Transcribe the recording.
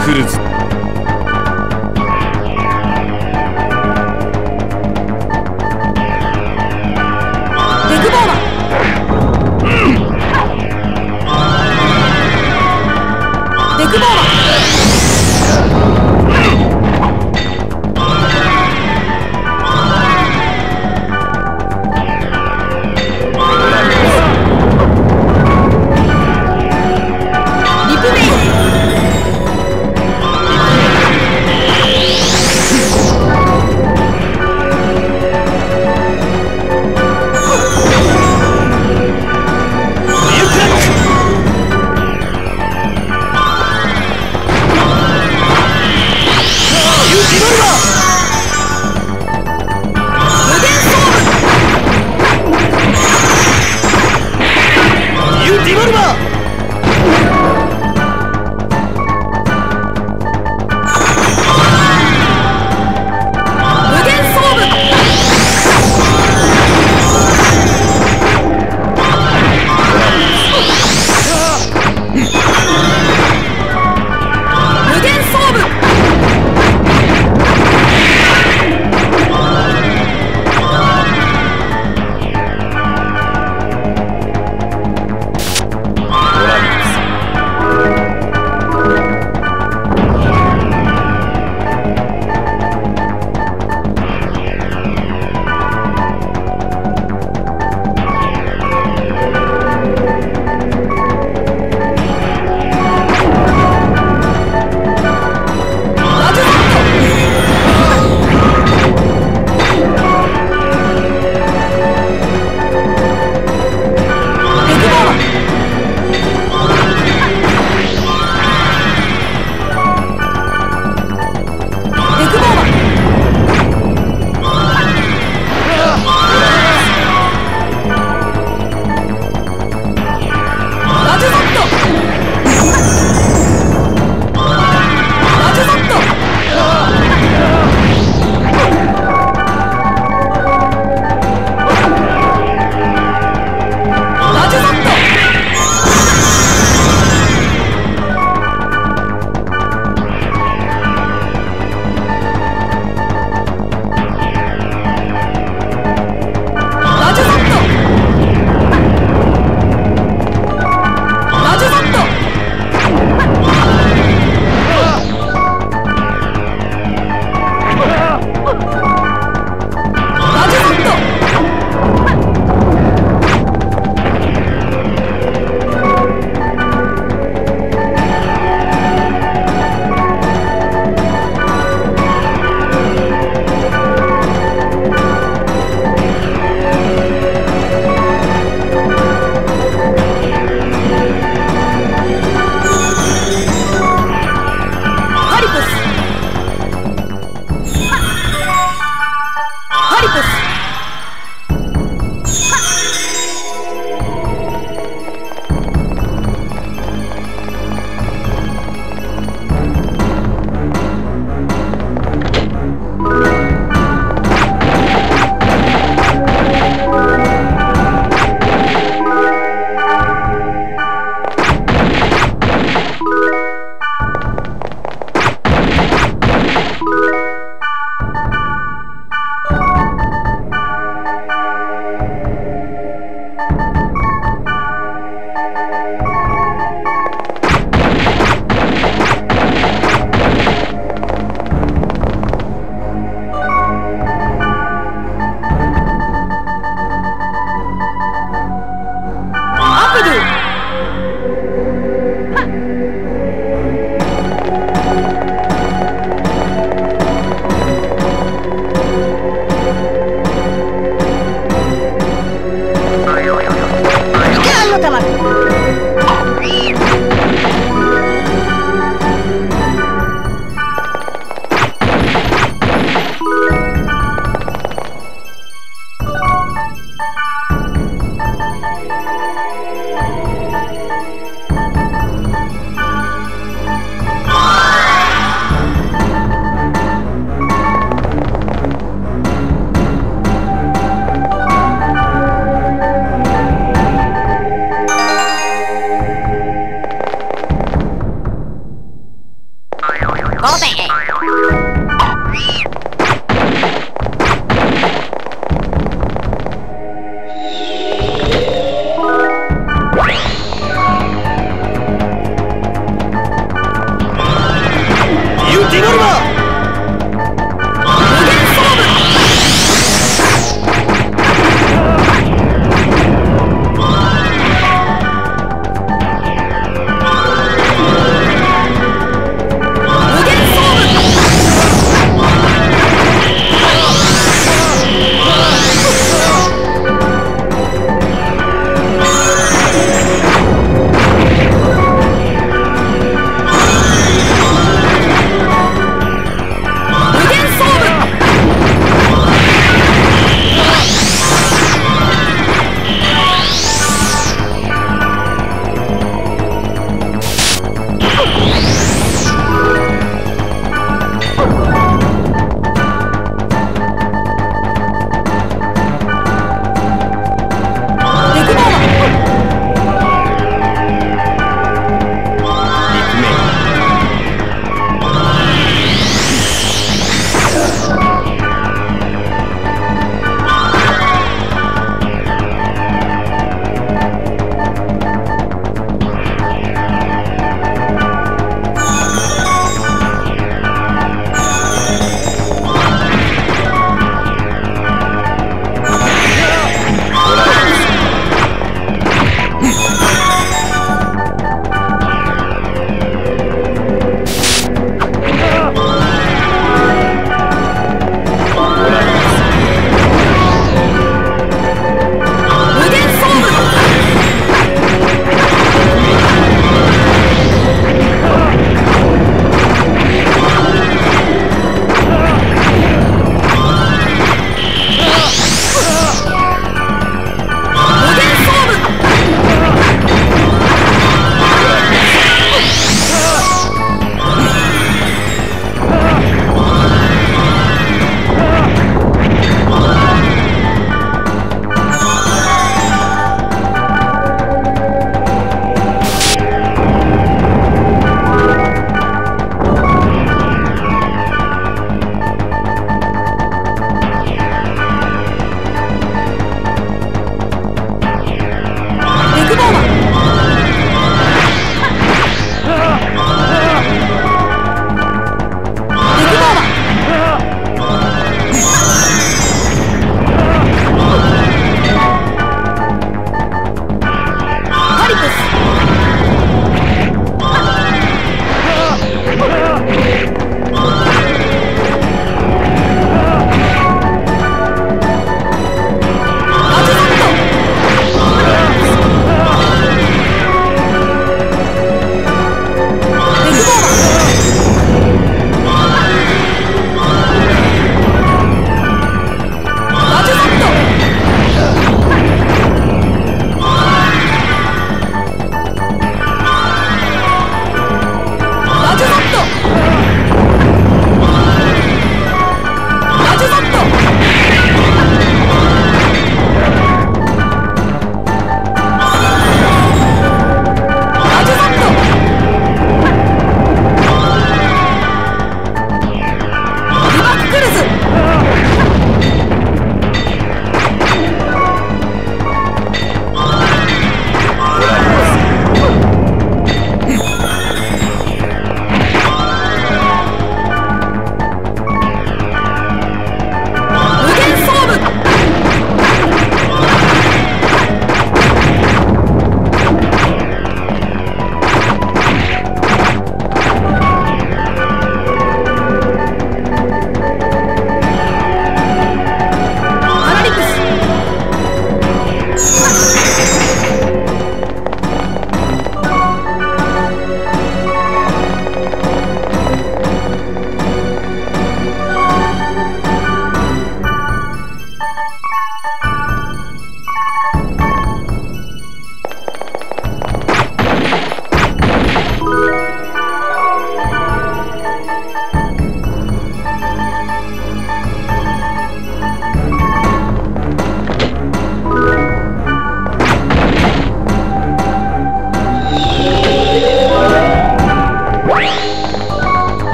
открыться.